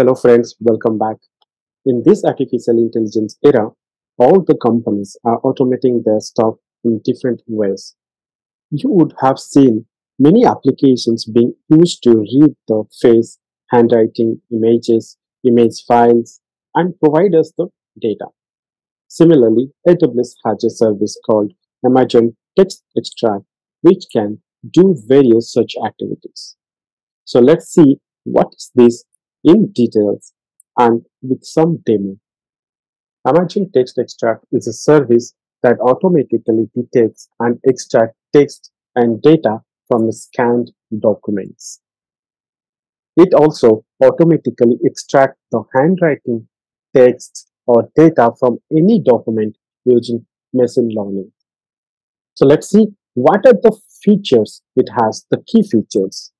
Hello friends, welcome back. In this artificial intelligence era, all the companies are automating their stuff in different ways. You would have seen many applications being used to read the face, handwriting, images, image files, and provide us the data. Similarly, AWS has a service called Amazon Text Extract, which can do various such activities. So let's see what is this in details and with some demo. Imagine Textract is a service that automatically detects and extracts text and data from scanned documents. It also automatically extracts the handwriting, text, or data from any document using machine learning. So let's see what are the features it has, the key features.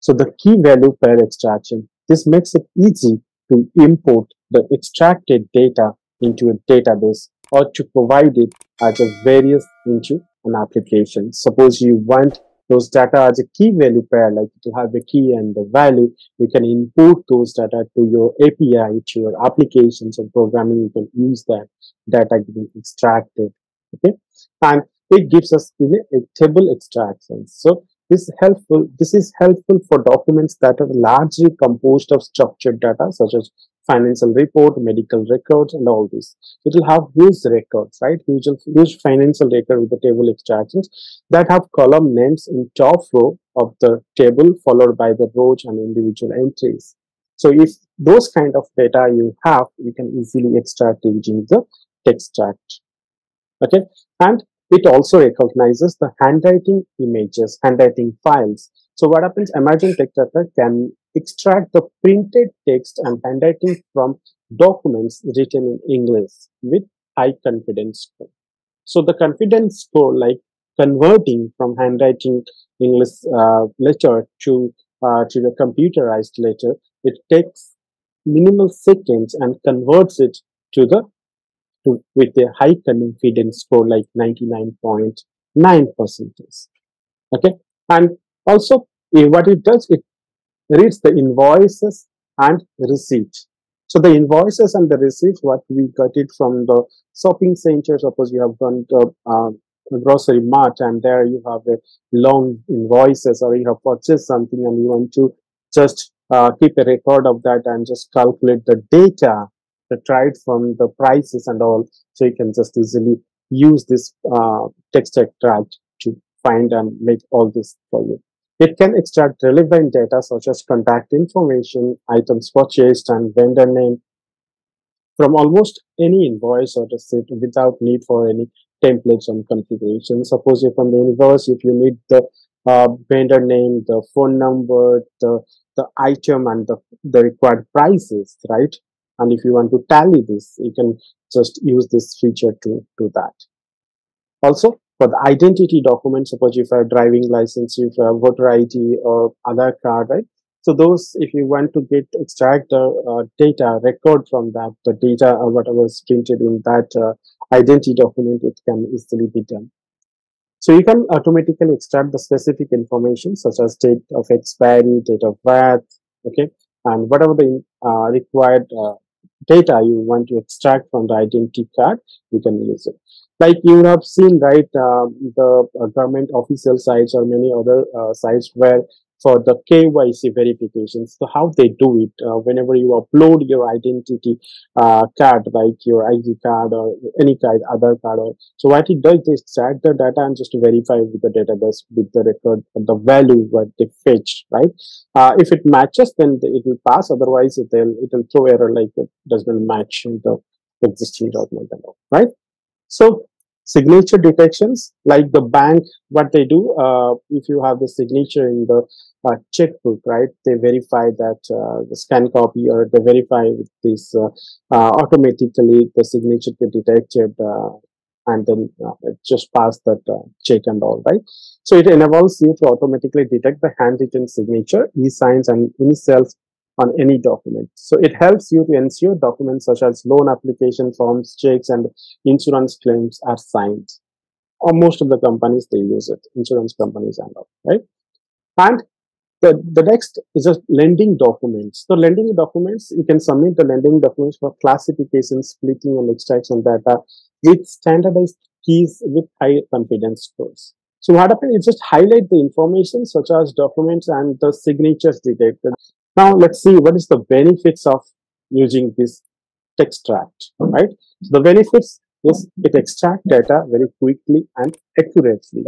So the key value pair extraction, this makes it easy to import the extracted data into a database or to provide it as a various into an application. Suppose you want those data as a key value pair, like to have the key and the value, you can import those data to your API, to your applications and programming. You can use that data getting extracted. Okay. And it gives us know, a table extraction. So this helpful. This is helpful for documents that are largely composed of structured data, such as financial report, medical records, and all this. It will have huge records, right? Huge, huge financial record with the table extractions that have column names in top row of the table, followed by the rows and individual entries. So if those kind of data you have, you can easily extract using the Textract. Okay, and it also recognizes the handwriting images, handwriting files. So what happens, Amazon Text can extract the printed text and handwriting from documents written in English with high confidence score. So the confidence score, like converting from handwriting English uh, letter to uh, to the computerized letter, it takes minimal seconds and converts it to the to, with a high confidence score like 99.9 percent. Okay. And also eh, what it does, it reads the invoices and receipts. So the invoices and the receipts, what we got it from the shopping center. Suppose you have gone to uh, grocery mart and there you have a long invoices or you have purchased something and you want to just uh, keep a record of that and just calculate the data tried from the prices and all. So you can just easily use this uh, Textract to find and make all this for you. It can extract relevant data such as contact information, items purchased, and vendor name from almost any invoice or receipt without need for any templates and configuration. Suppose you're from the invoice, if you need the uh, vendor name, the phone number, the the item, and the the required prices, right? And if you want to tally this, you can just use this feature to do that. Also, for the identity document, suppose if you have driving license, if you have voter ID or other card, right? So those, if you want to get extract the uh, data record from that, the data or whatever is printed in that uh, identity document, it can easily be done. So you can automatically extract the specific information such as date of expiry, date of birth, okay, and whatever the uh, required uh, data you want to extract from the identity card, you can use it. Like you have seen, right, uh, the uh, government official sites or many other uh, sites where for the KYC verifications. So how they do it, uh, whenever you upload your identity uh, card, like your ID card or any other card. Or, so what it does is extract the data and just verify with the database with the record, the value what they fetch, right? Uh, if it matches, then it will pass. Otherwise, it will it will throw error like it does not match the existing document, right? So signature detections like the bank what they do uh, if you have the signature in the uh, checkbook right they verify that uh, the scan copy or they verify with this uh, uh, automatically the signature get detected uh, and then just pass that check and all right? So it enables you to automatically detect the handwritten signature e-signs and initials on any document. So it helps you to ensure documents such as loan application forms, checks, and insurance claims are signed. Or most of the companies, they use it, insurance companies and all, right? And the, the next is a lending documents. So lending documents, you can submit the lending documents for classification, splitting and extraction data with standardized keys with high confidence scores. So what happens is just highlight the information such as documents and the signatures detected. Now let's see what is the benefits of using this extract, right? So the benefits is it extract data very quickly and accurately.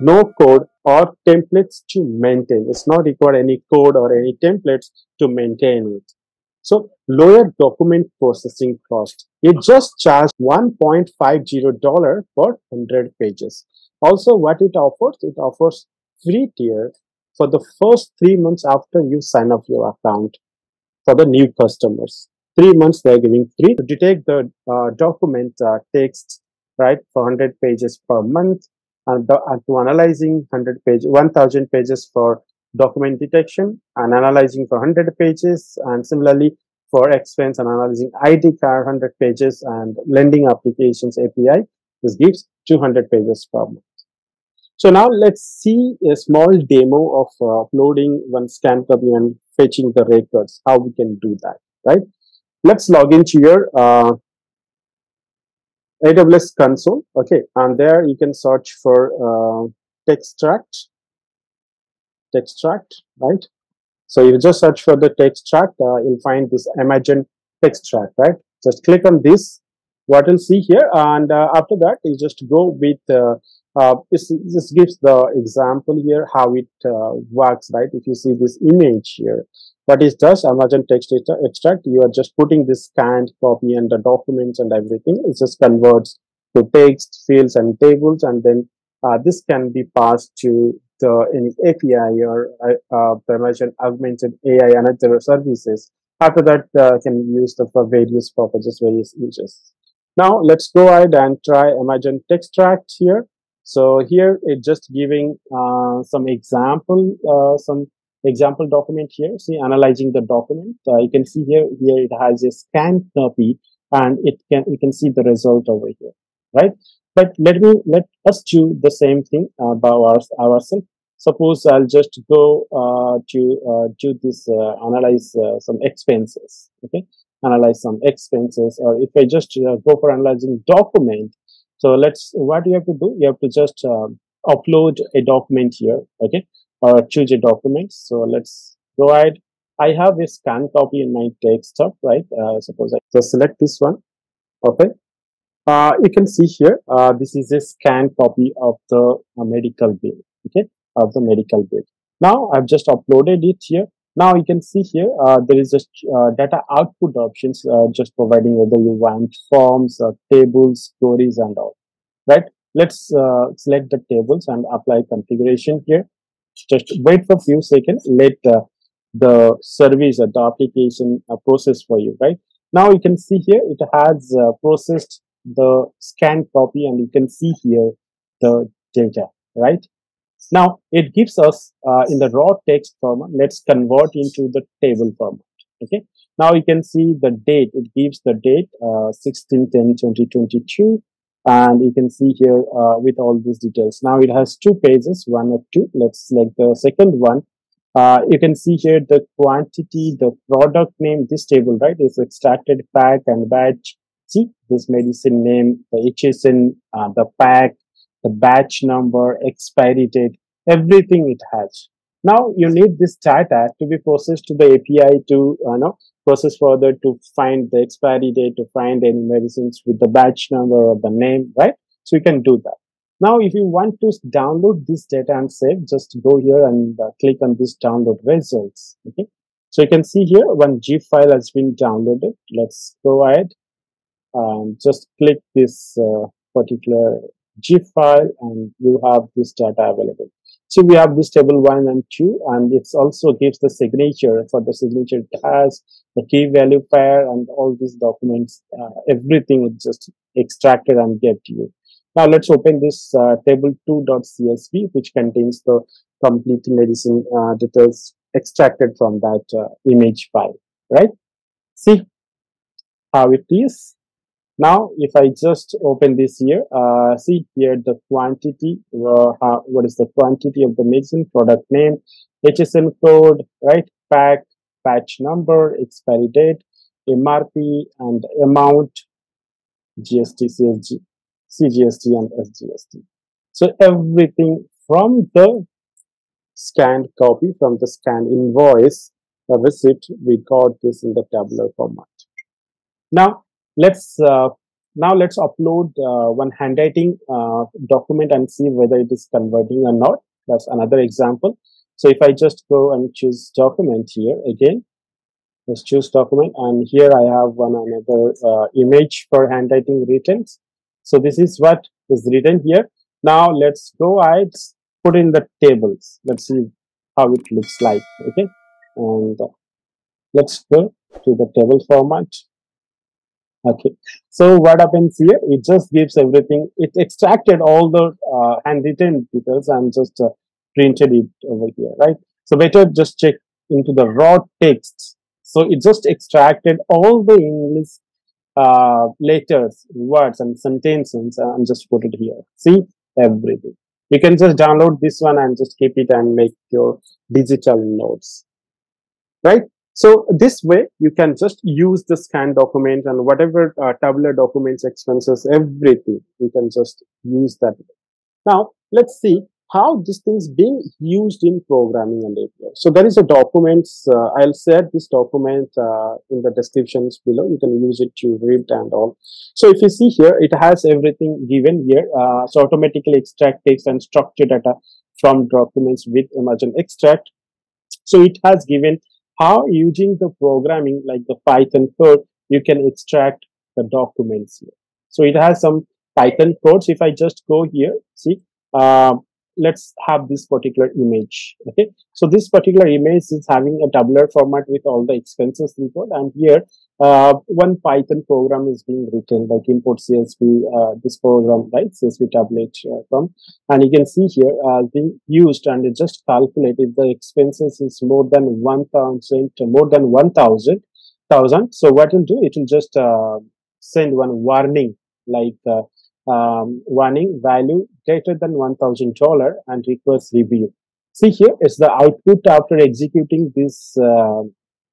No code or templates to maintain. It's not required any code or any templates to maintain it. So lower document processing cost. It just charged $1.50 for 100 pages. Also, what it offers, it offers free tier for the first three months after you sign up your account for the new customers. Three months they're giving free. To detect the uh, document uh, text right for 100 pages per month and, and to analyzing 100 page 1000 pages for document detection and analyzing for 100 pages and similarly for expense and analyzing id card 100 pages and lending applications api this gives 200 pages per month so now let's see a small demo of uh, uploading one scan copy and fetching the records how we can do that right let's log into your uh, AWS console. Okay, and there you can search for uh, Textract, Textract, right? So you just search for the Textract, uh, you'll find this Amazon Textract, right? Just click on this, what you'll see here, and uh, after that, you just go with uh, uh, this, gives the example here how it uh, works, right? If you see this image here, what is does Amazon text extract? You are just putting this scanned copy and the documents and everything. It just converts to text, fields, and tables, and then uh, this can be passed to the any API or uh, the Amazon augmented AI and other services. After that, uh, can be used for various purposes, various uses. Now let's go ahead and try Amazon Textract here. So here it's just giving uh, some example, uh, some example document here. See, analyzing the document, uh, you can see here, here it has a scanned copy and it can, you can see the result over here, right? But let me, let us do the same thing about our, ourselves. Suppose I'll just go uh, to uh, do this, uh, analyze some expenses, okay? Analyze some expenses, or if I just go for analyzing document, so let's, what you have to do, you have to just um, upload a document here, okay? or choose a document. So let's go ahead. I have a scan copy in my desktop, right? Uh, suppose I just select this one. Okay. Uh, you can see here, uh, this is a scan copy of the uh, medical bill, okay, of the medical bill. Now I've just uploaded it here. Now you can see here, uh, there is just uh, data output options, just providing whether you want forms, tables, queries, and all, right? Let's select the tables and apply configuration here. Just wait for a few seconds let uh, the service or the application uh, process for you right? Now you can see here it has uh, processed the scanned copy and you can see here the data right now it gives us uh, in the raw text format let's convert into the table format okay now you can see the date it gives the date uh, 16 10 2022 and you can see here uh, with all these details. Now it has two pages, one or two. Let's select the second one. Uh, you can see here the quantity, the product name, this table, right, is extracted pack and batch. See this medicine name, the HSN, uh, the pack, the batch number, expiry date, everything it has. Now you need this data to be processed to the API to uh, know process further to find the expiry date, to find any medicines with the batch number or the name, right? So you can do that. Now, if you want to download this data and save, just go here and uh, click on this download results. Okay. So you can see here one zip file has been downloaded. Let's go ahead and just click this uh, particular zip file and you have this data available. So we have this table one and two, and it also gives the signature for the signature has the key value pair and all these documents, uh, everything is just extracted and get to you. Now let's open this uh, table2.csv, which contains the complete medicine uh, details extracted from that uh, image file, right? See how it is. Now, if I just open this here, uh, see here the quantity, uh, how, what is the quantity of the medicine, product name, HSN code, right? Pack, batch number, expiry date, MRP, and amount, GST, CSG, CGST, and SGST. So everything from the scanned copy, from the scanned invoice, a receipt, we got this in the tabular format. Now, let's uh, now let's upload uh, one handwriting uh, document and see whether it is converting or not. That's another example. So if I just go and choose document here again, let's choose document and here I have one another uh, image for handwriting written. So this is what is written here. Now let's go ahead, put in the tables. Let's see how it looks like. Okay. And uh, let's go to the table format okay. So what happens here it just gives everything. It extracted all the uh, handwritten details. And just uh, printed it over here right? So better just check into the raw text so it just extracted all the english uh, letters words and sentences. And just put it here. See? Everything. You can just download this one and just keep it and make your digital notes. Right so this way, you can just use the scan document and whatever uh, tabular documents, expenses, everything, you can just use that. Now, let's see how this thing's being used in programming and API. So there is a document, uh, I'll share this document uh, in the descriptions below. You can use it to read and all. So if you see here, it has everything given here. Uh, so automatically extract text and structure data from documents with Amazon Textract. So it has given how using the programming like the Python code, you can extract the documents here. So it has some Python codes. If I just go here, see, uh, let's have this particular image. Okay. So this particular image is having a tabular format with all the expenses report. And here, uh, one Python program is being written like import CSV, uh, this program, right? CSV tablet uh, from, and you can see here, uh, being used and it just calculate if the expenses is more than 1000, more than 1000, thousand. So what it will do, it will just, uh, send one warning like, uh, um, warning value greater than $1,000 and request review. See here is the output after executing this, uh,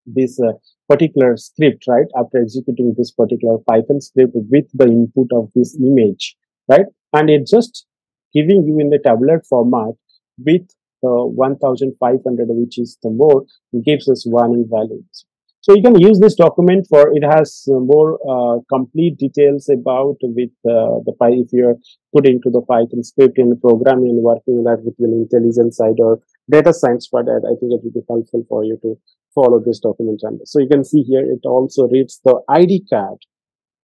this uh, particular script, right? After executing this particular Python script with the input of this image, right? And it just giving you in the tabular format with uh, 1500, which is the more, gives us warning values. So you can use this document for, it has more uh, complete details about with uh, the Py, if you're putting to the Python script in programming and working that with artificial intelligence side or data science for that, I think it will be helpful for you to follow this document. And so you can see here, it also reads the ID card,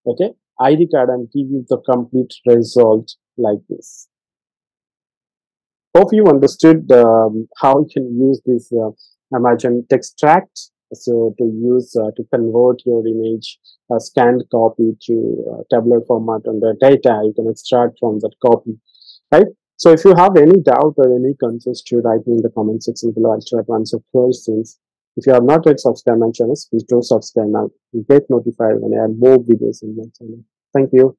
okay, ID card and give you the complete result like this. Hope you understood um, how you can use this uh, Amazon Textract so to use uh, to convert your image uh, scanned copy to uh, tabular format on the data you can extract from that copy right so if you have any doubt or any concerns to write me in the comment section below. I'll try to answer questions if you have not yet subscribed my channel please do subscribe now you get notified when i add more videos in my channel. Thank you